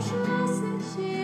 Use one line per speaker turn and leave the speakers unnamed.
trust that you